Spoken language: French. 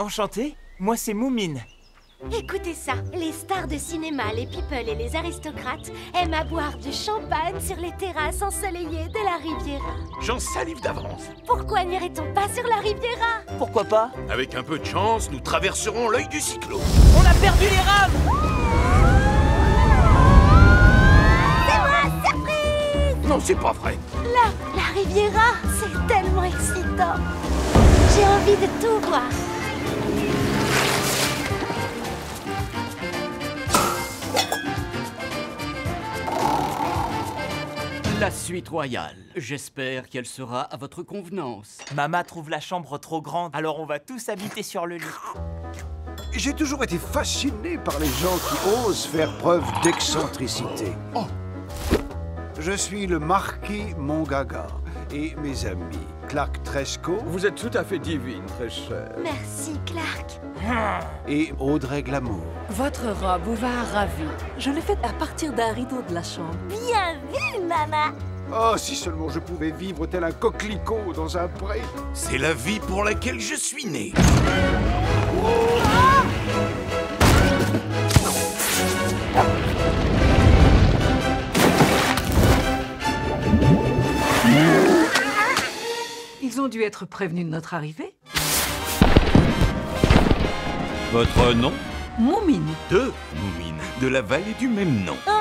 Enchanté, moi c'est Moumine. Écoutez ça, les stars de cinéma, les people et les aristocrates aiment à boire du champagne sur les terrasses ensoleillées de la Riviera. J'en salive d'avance. Pourquoi n'irait-on pas sur la Riviera? Pourquoi pas? Avec un peu de chance, nous traverserons l'œil du cyclone. On a perdu les rames C'est moi, surprise Non, c'est pas vrai. Là, la Riviera, c'est tellement excitant J'ai envie de tout voir La suite royale. J'espère qu'elle sera à votre convenance. Mama trouve la chambre trop grande, alors on va tous habiter sur le lit. J'ai toujours été fasciné par les gens qui osent faire preuve d'excentricité. Oh. Je suis le marquis Mongaga et mes amis Clark Tresco Vous êtes tout à fait divine, très chère. Merci, Clark et Audrey Glamour. Votre robe vous va ravie. Je l'ai faite à partir d'un rideau de la chambre. Bien vu, maman Oh, si seulement je pouvais vivre tel un coquelicot dans un pré C'est la vie pour laquelle je suis né. Ils ont dû être prévenus de notre arrivée. Votre nom? Moumine. Deux Moumines, de la vallée du même nom. Oh